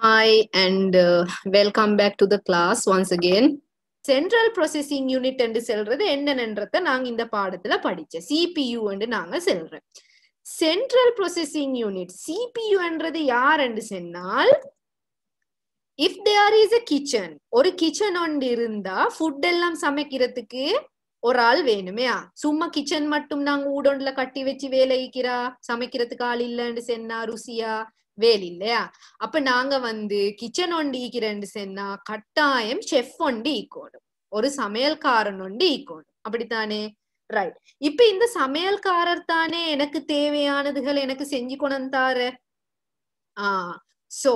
Hi, and uh, welcome back to the class once again. Central processing unit என்று சொல்றது என்னன்றத நாங்க இந்த பாடத்துல படிச்சோம். சிபியு என்று நாங்க சொல்றோம். சென்ட்ரல் ப்ரொசஸிங் யூனிட் சிபியு என்றது யார் என்று சொன்னால் if there is a kitchen ஒரு கிச்சன் ஒன்று இருந்தா ஃபுட் எல்லாம் சமைக்கிறதுக்கு ஒரு ஆள் வேணுமே. சும்மா கிச்சன் மட்டும் நாங்க ஊடொண்டுல கட்டி வச்சு வேலைக்கிறா சமைக்கிறதுக்கு ஆள் இல்லைன்னு சொன்னா ருசியா வேல் இல்லையா அப்ப நாங்க வந்து கிச்சன் ஒண்டி ஈக்கிறேன்னு சொன்னா கட்டாயம் செஃப் ஒண்டி ஈக்கணும் ஒரு சமையல்காரன் ஒண்டி ஈக்கணும் அப்படித்தானே? ரைட் இப்ப இந்த சமையல்காரர் தானே எனக்கு தேவையானதுகள் எனக்கு செஞ்சு கொண்டாரு தாரு ஆஹ் so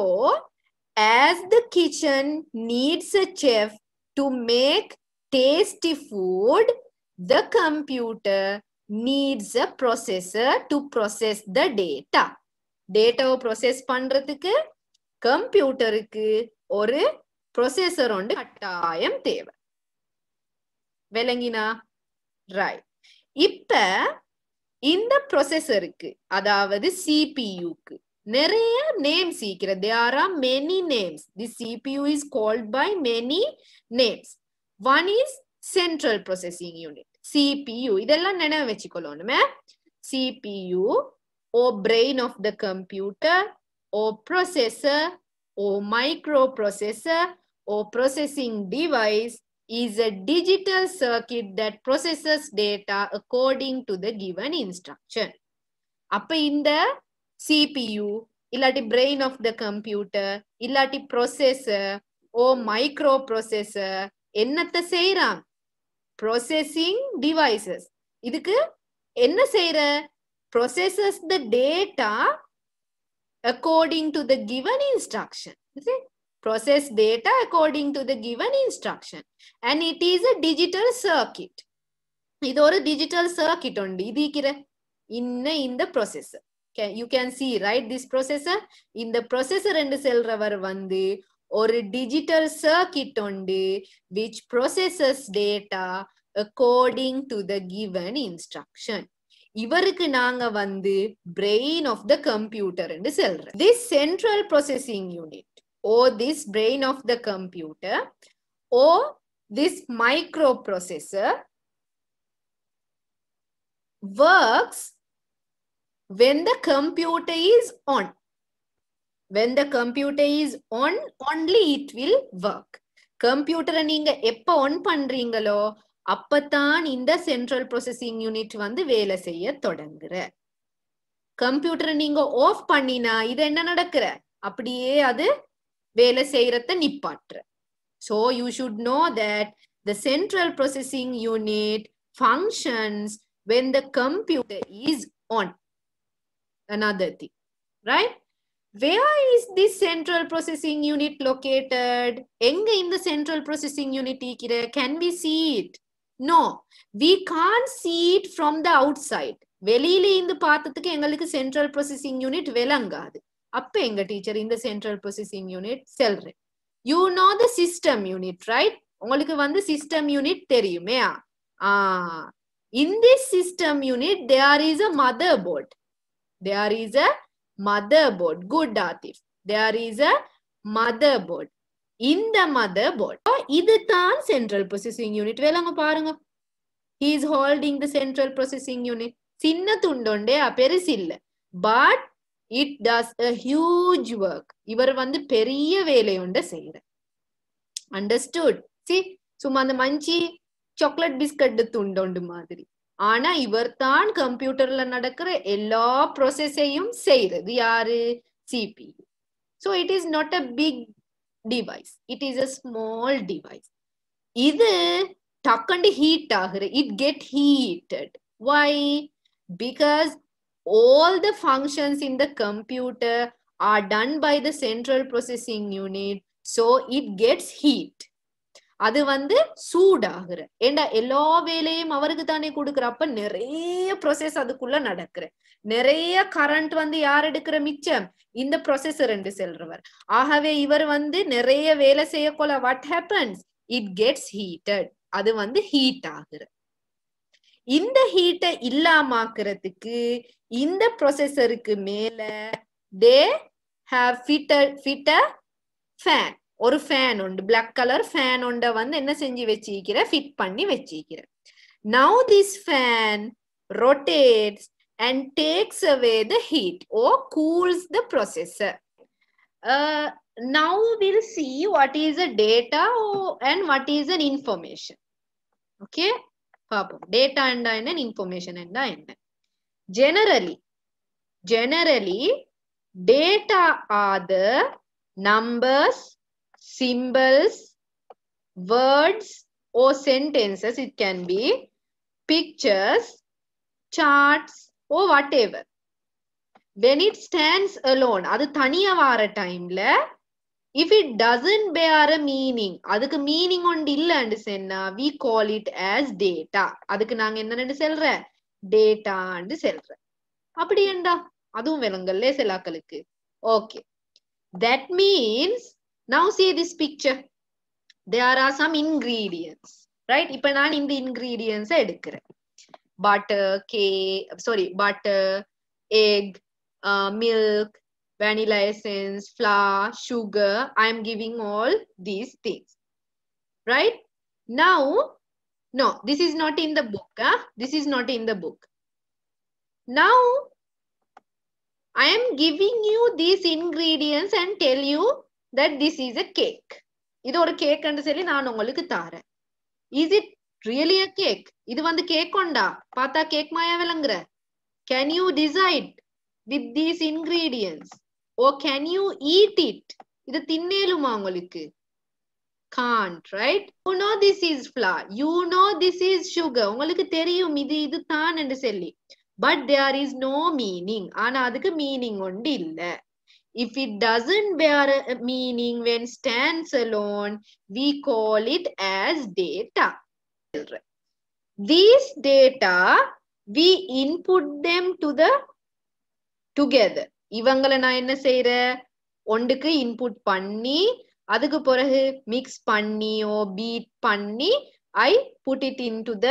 as the kitchen needs a chef to make tasty food the computer needs a processor to process the data. டேட்டாவை ப்ரொசஸ் பண்றதுக்கு கம்ப்யூட்டருக்கு ஒரு ப்ரொசஸர் ஒன்று கட்டாயம் தேவை. விளங்கினா? ரைட் இப்ப இந்த ப்ரொசஸருக்கு அதாவது சிபியுக்கு நிறைய நேம்ஸ் சீக்கிரம் there are many names the CPU is called by many names one is central processing unit CPU இதெல்லாம் நினைவு வச்சுக்கொள்ளணுமே. CPU Or brain of the computer or processor or microprocessor or processing device is a digital circuit that processes data according to the given instruction. அப்ப இந்த CPU இல்லாட்டி brain of the computer இல்லாட்டி processor ஓ micro processor என்னத்த செய்யறான் ப்ரொசெசிங் devices இதுக்கு என்ன செய்யற processes the data according to the given instruction. Process data according to the given instruction. And it is a digital circuit. ഇത് a digital circuit ഉണ്ട് ഇതിക്കിര in the processor. You can see, right, this processor? In the processor and cell റവർ or a digital circuit ഉണ്ട് which processes data according to the given instruction. இவருக்கு நாங்க வந்து brain of the computer என்று சொல்றோம். This central processing unit oh this brain of the computer oh this microprocessor works when the computer is on. When the computer is on only it will work. கம்ப்யூட்டரை நீங்க எப்ப on பண்றீங்களோ அப்பத்தான் இந்த central processing unit வந்து வேலை செய்ய தொடங்குற. கம்ப்யூட்டரை நீங்க ஆஃப் பண்ணினா இது என்ன நடக்கிற? அப்படியே அது வேலை செய்யறத நிப்பாட்டுற. So you should know that the central processing unit functions when the computer is on another thing right? where is this central processing unit located? எங்க இந்த central processing unit இருக்கிற? can we see it? We can can't see from the the வெளியில இருந்து பார்த்ததுக்கு எங்களுக்கு central processing unit விளங்காது. அப்ப எங்க டீச்சர் இந்த central processing unit செல்றேன் you know the system unit right உங்களுக்கு வந்து சிஸ்டம் யூனிட் தெரியுமே? ஆ. In this system unit there is a motherboard there is a motherboard good Aatif there is a motherboard இந்த motherboard இதுதான் central processing unit வேலைங்க பாருங்க. He is holding the central processing unit சின்ன துண்டோண்டே பெருசு இல்ல but it does a huge work இவர் வந்து பெரிய வேலையுண்ட செய்யற. அண்டர்ஸ்டுட் சி சும்மா அந்த மஞ்சி சாக்லேட் பிஸ்கட் துண்டோண்டு மாதிரி. ஆனா இவர் தான் கம்ப்யூட்டர்ல நடக்கிற எல்லா ப்ரொசஸையும் செய்யறது. யாரு? CP so it is not a big device it is a small device இது டக்கண்டு ஹீட் ஆகுது. It get heated why because all the functions in the computer are done by the central processing unit so it gets heat. அது வந்து சூடாகுற ஏண்டா எல்லா வேலையும் அவருக்கு தானே கொடுக்குறப்ப நிறைய ப்ரொசஸ் அதுக்குள்ள நடக்குற நிறைய கரண்ட் வந்து யார் எடுக்கிற மிச்சம்? இந்த ப்ரொசஸர் என்று செல்றவர். ஆகவே இவர் வந்து நிறைய வேலை செய்யக்கொள்ள what happens it gets heated அது வந்து ஹீட் ஆகுற இந்த ஹீட்டை இல்லாமாக்குறதுக்கு இந்த ப்ரொசஸருக்கு மேல they have fitted fit fan ஒரு ஃபேன் உண்டு. பிளாக் கலர் ஃபேன் உண்ட வந்து என்ன செஞ்சு வச்சிருக்கிற? ஃபிட் பண்ணி வச்சிருக்கிற. Now this fan rotates and takes away the heat or cools the processor. Uh, now we'll see what is a data or, and what is an information. Okay, data and then information and then. Generally, generally data are the numbers, symbols, words or sentences. It can be pictures, charts, oh whatever when it stands alone அது தனியா வார டைம்ல if it doesn't பேர் a meaning அதுக்கு meaning ஒன்று இல்லைன்னு சென்னா we call it as data அதுக்கு நாங்க என்னன்னு சொல்ற டேட்டான்னு சொல்ற அப்படி ஏண்டா அதுவும் விலங்கல்ல சிலாக்களுக்கு okay that means now see this picture there are some ingredients right இப்ப நான் இந்த இன்கிரீடியன்ஸை எடுக்கிறேன் butter cake sorry butter egg uh, milk vanilla essence flour sugar i am giving all these things right now no this is not in the book huh? this is not in the book now i am giving you these ingredients and tell you that this is a cake இது ஒரு cake சொல்லி நான் உங்களுக்கு தாரேன் is it really a cake இது வந்து cake கொண்டா பார்த்தா கேக் மாயா விளங்குற can you decide with these ingredients oh can you eat it இது தின்னேலுமா உங்களுக்கு can't right you know this is flour you know this is sugar உங்களுக்கு தெரியும் இது இது தான் என்று சொல்லி but there is no meaning ஆனா அதுக்கு மீனிங் ஒன்று இல்லை if it doesn't bear meaning when when stands alone, call it it data. These data we input them to the together. இவங்களை நான் என்ன செய்யறேன் ஒன்றுக்கு இன்புட் பண்ணி அதுக்கு பிறகு மிக்ஸ் பண்ணியோ பீட் பண்ணி I put it into the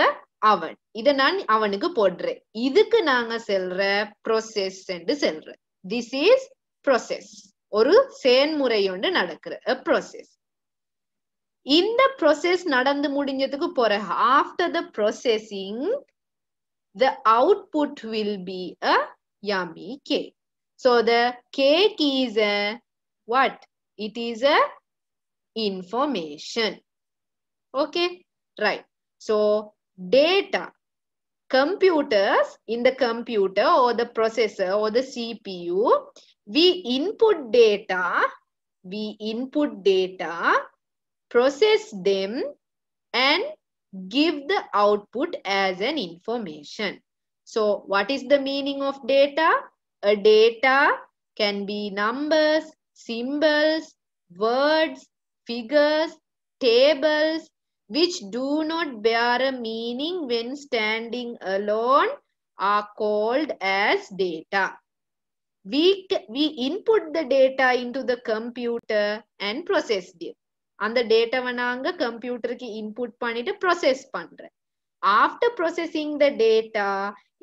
oven இதை நான் அவனுக்கு போடுறேன். இதுக்கு நாங்க செல்ற ப்ரொசெஸ் என்று செல்ற திஸ் இஸ் ப்ரொசஸ் ஒரு செயன்முறை ஒன்று நடக்கிற ப்ரொசெஸ் இந்த ப்ரொசெஸ் நடந்து முடிஞ்சதுக்கு பிறகு after the processing the output will be a yummy cake so the cake is a what it is a information okay right so data computers in the computer or the processor or the cpu we input data we input data process them and give the output as an information so what is the meaning of data a data can be numbers symbols words figures, tables, which do not bear a meaning when standing alone are called as data. We, we input the data into the computer and process it. அந்த டேட்டாவை நாங்க கம்ப்யூட்டருக்கு input பண்ணிட்டு process பண்றேன். After processing the data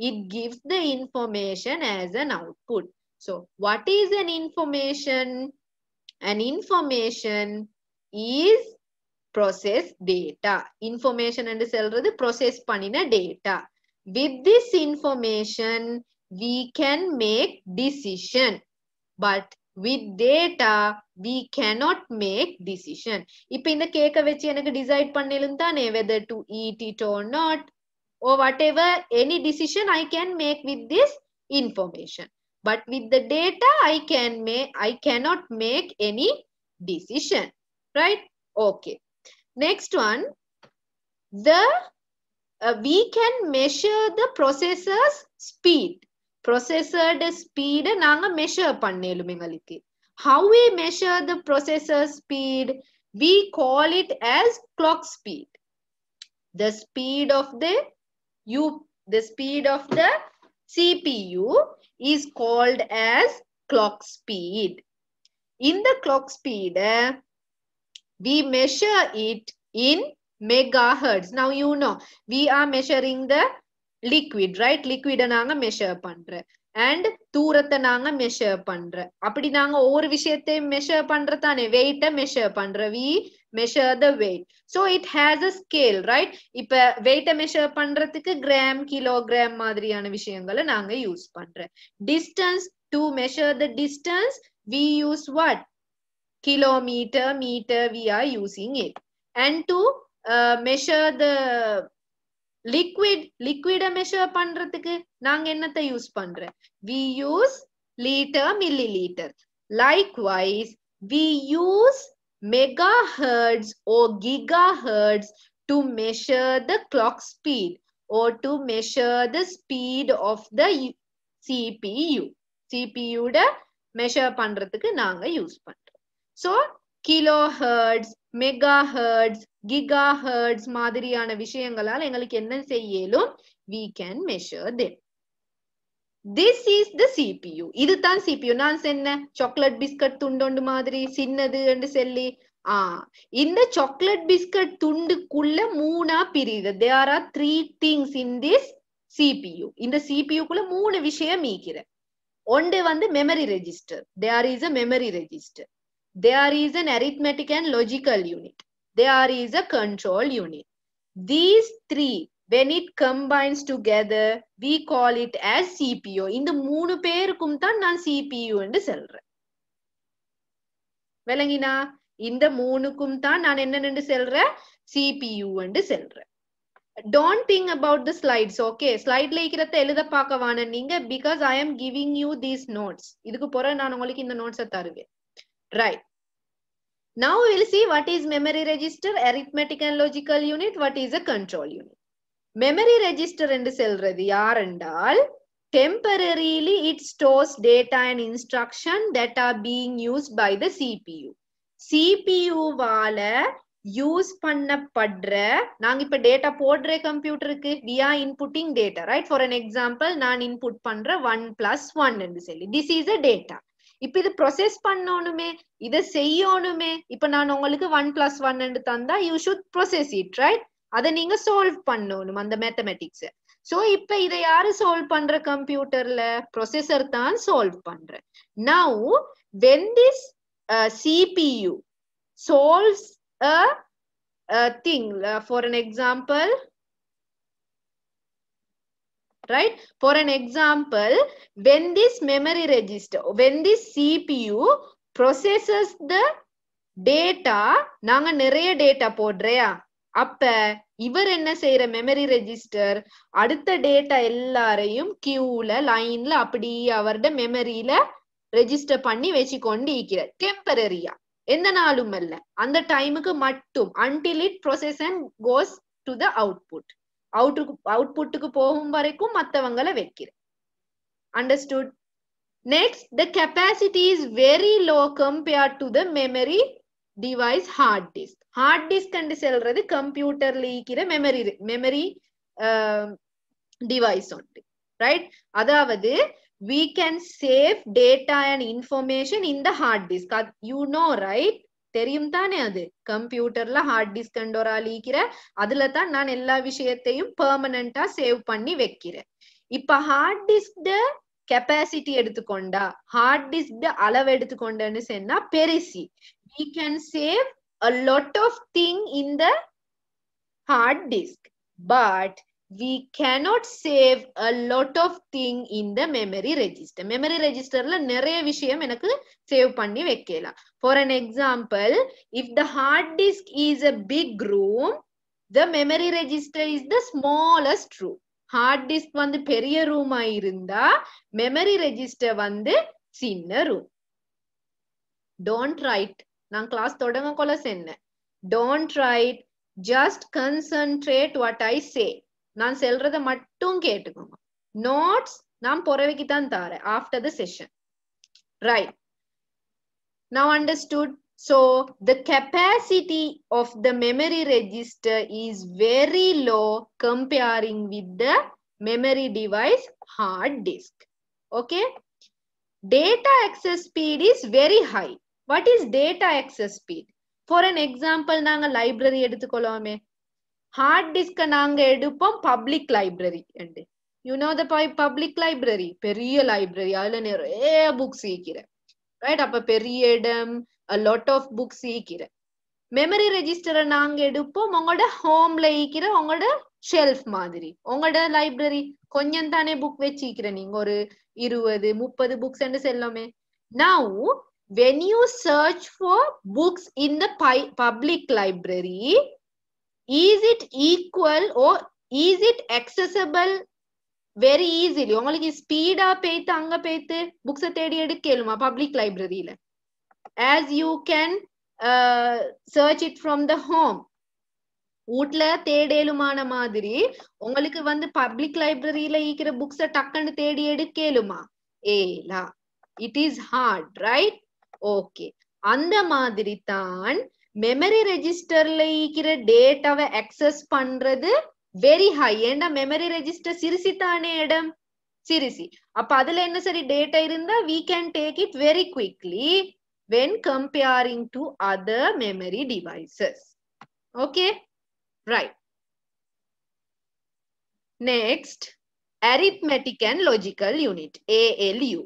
it gives the information as an output so what is an information an information is process data. Information என்று சொல்றது process பண்ணின data. With this information we can make decision. But with data we cannot make decision இப்ப இந்த கேக்க வச்சு எனக்கு decide பண்ணிலும் தானே whether to eat it or not or whatever any decision I can make with this information but with the data I can make I cannot make any decision right okay next one the uh, we can measure the processor's speed processor speed நாங்க measure பண்ணேலும் எங்களுக்கு how we measure the processor speed we call it as clock speed the speed of the you the speed of the cpu is called as clock speed in the clock speed uh, we measure it in megahertz. Now you know we are measuring the liquid right லிக்விட நாங்க measure பண்ற. And தூரத்தை நாங்க measure பண்ற அப்படி நாங்க ஒவ்வொரு விஷயத்தையும் measure பண்றதானே வெயிட்ட மெஷர் பண்ற we measure the weight so it has a scale right இப்ப வெயிட்ட மெஷர் பண்றதுக்கு கிராம் கிலோகிராம் மாதிரியான விஷயங்களை நாங்க யூஸ் பண்றோம். Distance to measure the distance we use what kilometre metre we are using it and to measure the liquid லிக்விட measure பண்றதுக்கு நாங்க என்னத்தை யூஸ் பண்றோம் we use litre millilitre likewise we use megahertz oh gigahertz to measure the clock speed or to measure the speed of the CPU சிபியுட measure பண்றதுக்கு நாங்க use பண்றோம் so kilohertz megahertz gigahertz மாதிரியான விஷயங்களால் எங்களுக்கு என்ன செய்யலும் we can measure them this is the CPU இதுதான் CPU நான் சொன்ன சாக்லேட் பிஸ்கட் துண்டொண்டு மாதிரி சின்னது என்று சொல்லி. ஆ இந்த சாக்லேட் பிஸ்கட் துண்டுக்குள்ள மூணா பிரியுது. There are three things in this CPU இந்த சிபியுக்குள்ள மூணு விஷயம் மீக்கிற ஒன்று வந்து memory register there is a memory register there is an arithmetic and logical unit. There is a control unit. These three when it combines together we call it as CPU இந்த மூணு பேருக்கும் தான் நான் CPU என்று சொல்றேன். விளங்கினா இந்த மூணுக்கும் தான் நான் என்னன்னு சொல்றேன்? CPU என்று சொல்றேன். Don't think about the slides okay ஸ்லைட்ல இருக்கிறத எழுத பார்க்க வான நீங்க because I am giving you these notes இதுக்கு பிறகு நான் உங்களுக்கு இந்த நோட்ஸை தருவேன். Right Now we'll see what is memory register, arithmetic and logical unit, what is a control unit. Memory register என்று சொல்றது யார் என்றால் temporarily it stores data and instruction that are being used by the CPU. CPU வால use பண்ணப்படுற நாங்க இப்ப data போடுற கம்ப்யூட்டருக்கு we are inputting data right for an example நான் இன்புட் பண்ற ஒன் பிளஸ் ஒன் என்று சொல்லி திஸ் இஸ் அ டேட்டா இப்ப இது ப்ரொசஸ் பண்ணணுமே இதை செய்யணுமே இப்ப நான் உங்களுக்கு ஒன் பிளஸ் ஒன் தந்தா you should process it right அதை நீங்க சால்வ் பண்ணணும் அந்த மேத்தமெட்டிக்ஸ் சோ இப்ப இதை யாரு சால்வ் பண்ற கம்ப்யூட்டர்ல ப்ரொசஸர் தான் சால்வ் பண்ற. Now when this CPU solves thing for an example right? For an example when this memory register when this cpu processes the data நாங்க நிறைய டேட்டா போடுறையா? அப்ப இவர் என்ன செய்யற மெமரி ரெஜிஸ்டர் அடுத்த டேட்டா எல்லாரையும் கியூல லைன்ல அப்படி அவரோட மெமரியில ரெஜிஸ்டர் பண்ணி வச்சுக்கொண்டு இருக்கிறார். டெம்பரரியா எந்த நாளும் அல்ல. அந்த டைமுக்கு மட்டும். Until it process and goes to the output அவுட்டுக்கு அவுட்புட்டுக்கு போகும் வரைக்கும் மற்றவங்களை வைக்கிறேன். Understood next the capacity is very low compared to the memory device hard disk hard disk என்று செல்றது கம்ப்யூட்டர்ல இருக்கிற மெமரி மெமரி டிவைஸ் ஒன்று ரைட் அதாவது we can save data and information in the hard disk. You know right? தெரியும் தானே அது? கம்ப்யூட்டர்ல ஹார்ட் டிஸ்க் ஒரு அழிக்கிற அதுல தான் நான் எல்லா விஷயத்தையும் பெர்மனண்டா சேவ் பண்ணி வைக்கிறேன். இப்ப ஹார்ட் டிஸ்க் கெப்பாசிட்டி எடுத்துக்கொண்டா ஹார்ட் டிஸ்க் அளவு எடுத்துக்கொண்டேன்னு சொன்னா பெருசி. We can save a lot of thing in the hard disk but we cannot save a lot of thing in the memory register memory registerல நிறைய விஷயம் எனக்கு சேவ் பண்ணி வைக்கலாம் for an example if the hard disk is a big room the memory register is the smallest room hard disk வந்து பெரிய ரூமா இருந்தா memory register வந்து சின்ன ரூம் டோன்ட் ரைட் நான் கிளாஸ் தொடங்க கொள்ள சொன்னேன் don't write just concentrate what I say நான் சொல்றத மட்டும் கேட்டுக்கோங்க நோட்ஸ் நான் புறவைக்கு தான் தாரேன் after the session right now understood so the capacity of the memory register is very low comparing with the memory device hard disk okay data access speed is very high What is data access speed for an example, நாங்க library எடுத்துக்கொள்ளோமே hard டிஸ்க நாங்க எடுப்போம் public library என்று you know the public library பெரிய library அதுல நிறைய books ஈக்கிறேன் ரைட் அப்ப பெரிய இடம் லாட் ஆஃப் புக்ஸ் ஈக்கிறேன் மெமரி ரெஜிஸ்டரை நாங்க எடுப்போம். உங்களோட ஹோம்ல ஈக்கிற உங்களோட ஷெல்ஃப் மாதிரி. உங்களோட லைப்ரரி கொஞ்சம் தானே புக் வச்சிக்கிற நீங்க ஒரு இருபது முப்பது books Chellamae now when you search for books in the public library is it equal oh is it accessible very easily உங்களுக்கு ஸ்பீடா பேத்து அங்க போய்த்து புக்ஸ தேடி எடுக்கலுமா பப்ளிக் லைப்ரரியில as you can search it from the home வீட்டுல வீட்ல தேடேலுமான மாதிரி உங்களுக்கு வந்து பப்ளிக் லைப்ரரியில ஈக்கிற புக்ஸ டக்குன்னு தேடி எடுக்கலுமா ஏலா it is hard right okay அந்த மாதிரி தான் மெமரி ரெஜிஸ்டர்ல ஈக்கிற டேட்டாவை அக்சஸ் பண்றது வெரி ஹை ஏண்டா மெமரி ரெஜிஸ்டர் சிரிசி தானே இடம் சிரிசி அப்ப அதுல என்ன சரி டேட்டா இருந்தா we can take it very quickly when comparing to other memory devices okay right next arithmetic and logical unit ALU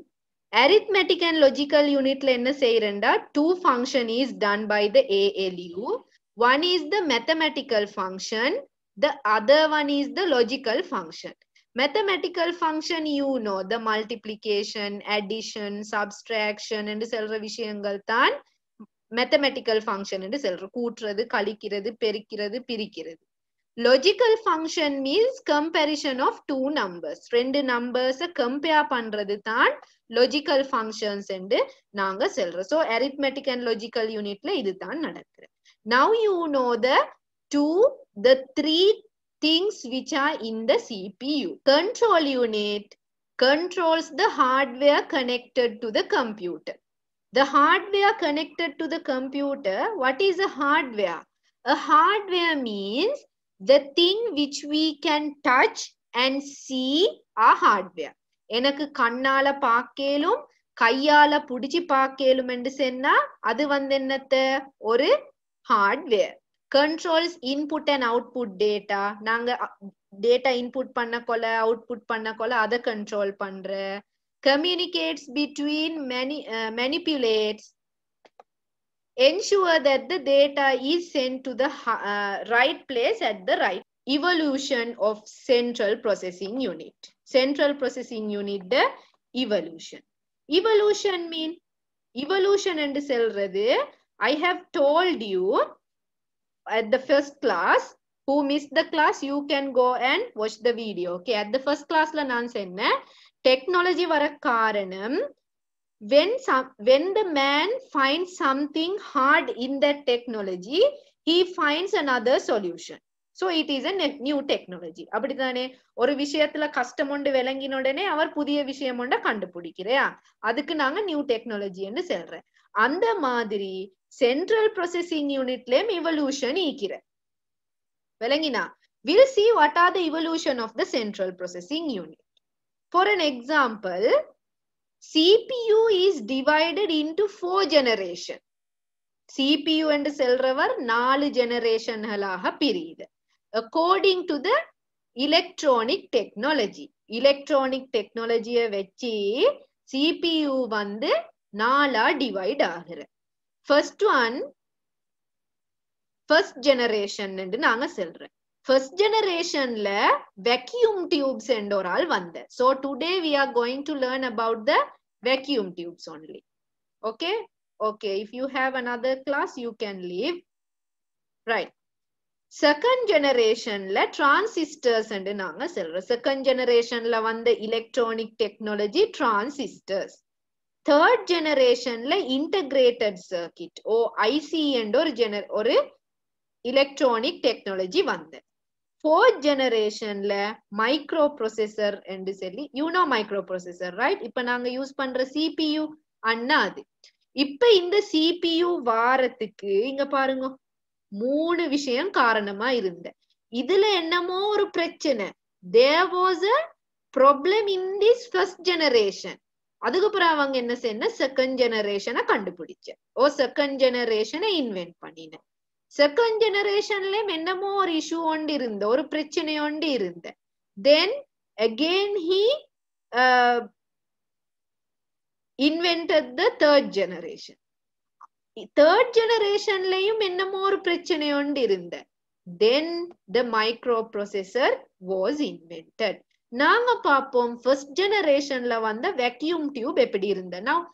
arithmetic and logical unitல என்ன செய்யறேன்டா two function is done by the ALU one is the mathematical function the other one is the logical function mathematical function you know the multiplication addition subtraction என்று சொல்ற விஷயங்கள் தான் mathematical function என்று சொல்ற கூட்டுறது கழிக்கிறது பெருக்கிறது பிரிக்கிறது logical function means comparison of two numbers ரெண்டு numbers compare பண்றது தான் logical functions என்று நாங்க சொல்றோம் so arithmetic and logical unitல இதுதான் நடக்குது now you know the two the three things which are in the CPU control unit controls the hardware connected to the computer the hardware connected to the computer what is a hardware a hardware means the thing which we can touch and see are hardware. எனக்கு கண்ணால பார்க்கேலும் கையால புடிச்சு பாக்கேலும் என்று சொன்னா அது வந்து என்னத்த? ஒரு hardware controls input and output data நாங்க டேட்டா இன்புட் பண்ண கொல அவுட்புட் பண்ண கொல அதை கண்ட்ரோல் பண்ற. Communicates between many uh, ensure that the data is sent to the uh, right place at the right evolution of central processing unit central processing unit the evolution evolution mean evolution என்று சொல்றது i have told you at the first class who missed the class you can go and watch the video okay at the first classல நான் சொன்னேன் technology வர காரணம் when some when the man finds something hard in that technology he finds another solution so it is a new technology அப்படித்தானே ஒரு விஷயத்துல கஷ்டம் உண்டு விளங்கின உடனே அவர் புதிய விஷயம் உண்ட கண்டுபிடிக்கிறையா அதுக்கு நாங்க நியூ டெக்னாலஜின்னு சொல்றேன் அந்த மாதிரி சென்ட்ரல் ப்ரொசஸிங் யூனிட்லயும் இவல்யூஷன் ஈக்கிற விளங்கினா will see what are the evolution of the central processing unit for an example CPU is divided into four generation CPU என்று செல்றவர் நாலு ஜெனரேஷன்களாக பிரியுது according to the electronic technology electronic டெக்னாலஜியை வச்சு சிபியு வந்து நாலா டிவைட் ஆகுற ஃபர்ஸ்ட் ஒன் ஃபர்ஸ்ட் ஜெனரேஷன் நாங்க செல்றேன் ஃபர்ஸ்ட் ஜெனரேஷன்ல வெக்யூம் டியூப்ஸ் என்ற ஒரு ஆள் வந்த so today we are going to learn about the vacuum tubes only okay okay if you have another class you can leave right second ஜெனரேஷன்ல transistors நாங்க சொல்றோம். Second ஜெனரேஷன்ல வந்த எலக்ட்ரானிக் டெக்னாலஜி டிரான்சிஸ்டர்ஸ் தேர்ட் ஜெனரேஷன்ல integrated circuit ஓ IC என்ற ஒரு ஜெனர் ஒரு electronic technology வந்தது. ஃபோர்த் ஜெனரேஷன்ல மைக்ரோ ப்ரொசெசர் என்று சொல்லி யூனோ மைக்ரோ ப்ரொசெசர் ரைட் இப்ப நாங்க யூஸ் பண்ற சிபியு அண்ணா அது. இப்ப இந்த சிபியு வாரத்துக்கு இங்க பாருங்க மூணு விஷயம் காரணமா இருந்த. இதுல என்னமோ ஒரு பிரச்சனை. There was a problem in this first generation அதுக்கப்புறம் அவங்க என்ன செய்ய செகண்ட் ஜெனரேஷனை கண்டுபிடிச்ச. ஓ செகண்ட் ஜெனரேஷனை இன்வென்ட் பண்ணின. செகண்ட் ஜெனரேஷன்லயும் என்னமோ ஒரு இஷ்யூ ஒன்று இருந்த ஒரு பிரச்சனை ஒண்டு இருந்த then again he invented the third generation third ஜெனரேஷன்லயும் என்னமோ ஒரு பிரச்சனை ஒண்டி இருந்த then the microprocessor was invented நாங்க பார்ப்போம் ஃபர்ஸ்ட் ஜெனரேஷன்ல வந்த வெக்யூம் டியூப் எப்படி இருந்த நான்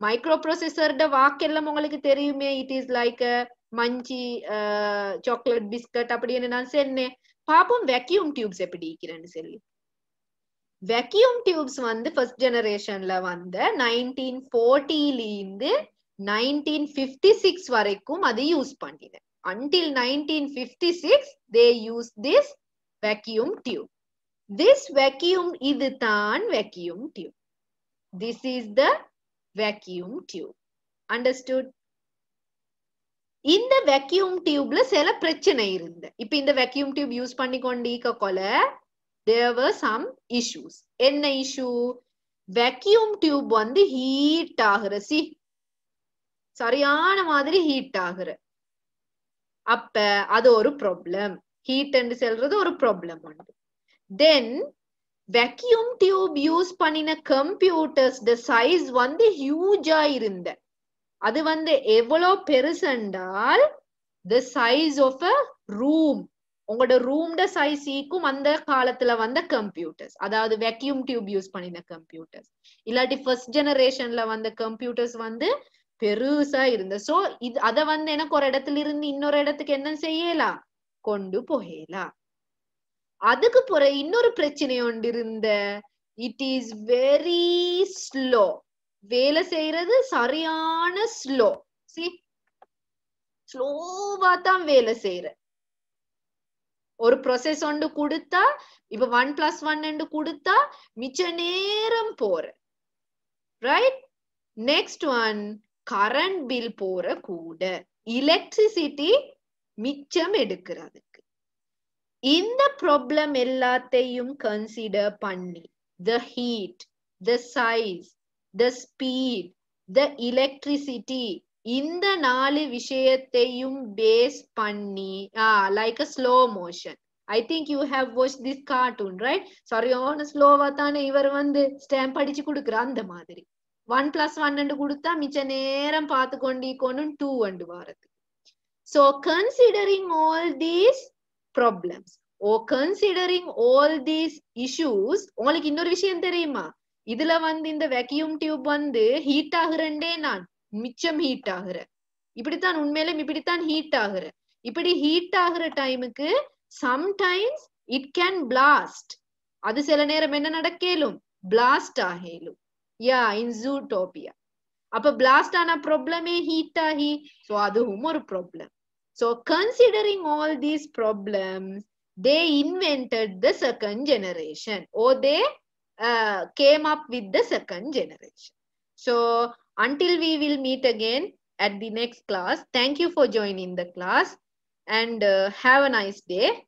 மைக்ரோ ப்ரொசஸர்ட வாக்கெல்லாம் உங்களுக்கு தெரியுமே? It is like Munchy chocolate biscuit அப்படின்னு நான் சென்னேன். பாப்போம் வெக்யூம் டியூப்ஸ் எப்படி இருக்கிறேன்னு சொல்லி. வெக்யூம் டியூப்ஸ் வந்து ஃபர்ஸ்ட் ஜெனரேஷன்ல வந்த நைன்டீன் ஃபோர்ட்டிலிருந்து நைன்டீன் ஃபிஃப்டி சிக்ஸ் வரைக்கும் அது யூஸ் பண்ணினேன். Until nineteen fifty six they use this vacuum tube this vacuum இது தான் vacuum tube this is the vacuum tube understood இந்த வெக்யூம் டியூப்ல சில பிரச்சனை இருந்த. இப்ப இந்த வெக்யூம் டியூப் யூஸ் பண்ணி கொண்டிருக்க கொல தேர் சம் இஷ்யூஸ் என்ன இஷ்யூ வெக்யூம் டியூப் வந்து ஹீட் ஆகுற சி சரியான மாதிரி ஹீட் ஆகுற. அப்ப அது ஒரு ப்ராப்ளம் ஹீட் என்று சொல்றது ஒரு ப்ராப்ளம் உண்டு. தென் வெக்யூம் டியூப் யூஸ் பண்ணின கம்ப்யூட்டர்ஸ் சைஸ் வந்து ஹியூஜா இருந்த. அது வந்து எவ்வளவு பெருசென்றால் the size of a room உங்களோட ரூம்ட சைஸ் ஈக்கும் அந்த காலத்துல வந்த கம்ப்யூட்டர்ஸ் அதாவது வெக்யூம் டியூப் யூஸ் பண்ணின கம்ப்யூட்டர்ஸ் இல்லாட்டி ஃபர்ஸ்ட் ஜெனரேஷன்ல வந்த கம்ப்யூட்டர்ஸ் வந்து பெருசா இருந்த. சோ இது அத வந்து எனக்கு ஒரு இடத்துல இருந்து இன்னொரு இடத்துக்கு என்ன செய்யலாம்? கொண்டு போகலாம் அதுக்கு போற இன்னொரு பிரச்சனை ஒன்று இருந்த. இட் இஸ் வெரி ஸ்லோ வேலை செய்யறது சரியான ஸ்லோ சி ஸ்லோவா தான் வேலை செய்யற ஒரு ப்ரொசஸ் ஒன்று கொடுத்தா இப்ப ஒன் பிளஸ் ஒன் கொடுத்தா மிச்ச நேரம் போற. Right next one current bill போற கூட. எலக்ட்ரிசிட்டி மிச்சம் எடுக்கிறது. இந்த ப்ராப்ளம் எல்லாத்தையும் கன்சிடர் பண்ணி the heat the size the speed the electricity இந்த நாலு விஷயத்தையும் பேஸ் பண்ணி like a slow motion I think you have watch this cartoon right சரியான ஸ்லோவா தானே இவர் வந்து ஸ்டாம்ப் அடிச்சு கொடுக்குற அந்த மாதிரி. ஒன் பிளஸ் ஒன் கொடுத்தா மிச்ச நேரம் பார்த்து கொண்டிருக்கணும் டூ அண்டு வாரது so considering all these problems or considering all these issues உங்களுக்கு இன்னொரு விஷயம் தெரியுமா? இதுல வந்து இந்த வெக்யூம் டியூப் வந்து ஹீட் ஆகுறேன்டே நான். மிச்சம் ஹீட் ஆகுற. இப்படித்தான் உண்மையிலும் இப்படித்தான் ஹீட் ஆகுற. இப்படி ஹீட் ஆகுற டைமுக்கு சம்டைம்ஸ் இட் கேன் பிளாஸ்ட் அது சில நேரம் என்ன நடக்கலும்? பிளாஸ்ட் ஆகலும். யா இன் டோபியா அப்ப பிளாஸ்ட் ஆன ப்ராப்ளமே ஹீட் ஆகி? சோ அதுவும் ஒரு problem So considering all these problems, they invented the second generation or they uh, came up with the second generation. So until we will meet again at the next class, thank you for joining the class and uh, have a nice day.